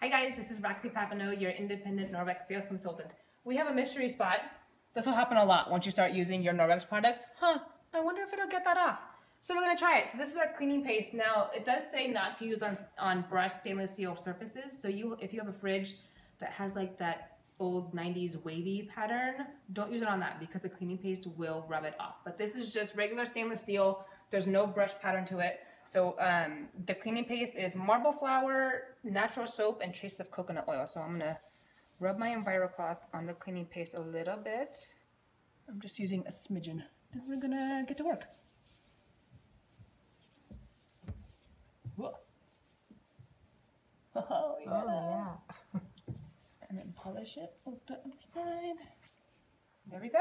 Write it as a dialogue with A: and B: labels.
A: Hi guys, this is Ruxy Papineau, your independent Norwex sales consultant. We have a mystery spot. This will happen a lot once you start using your Norwex products. Huh, I wonder if it'll get that off. So we're gonna try it. So this is our cleaning paste. Now, it does say not to use on, on brushed stainless steel surfaces. So you, if you have a fridge that has like that old 90s wavy pattern, don't use it on that because the cleaning paste will rub it off. But this is just regular stainless steel. There's no brush pattern to it. So um, the cleaning paste is marble flour, natural soap, and traces of coconut oil. So I'm gonna rub my EnviroCloth on the cleaning paste a little bit. I'm just using a smidgen. And we're gonna get to work. Whoa. Oh, yeah.
B: Oh, yeah.
A: And then polish it with the other side. There we go.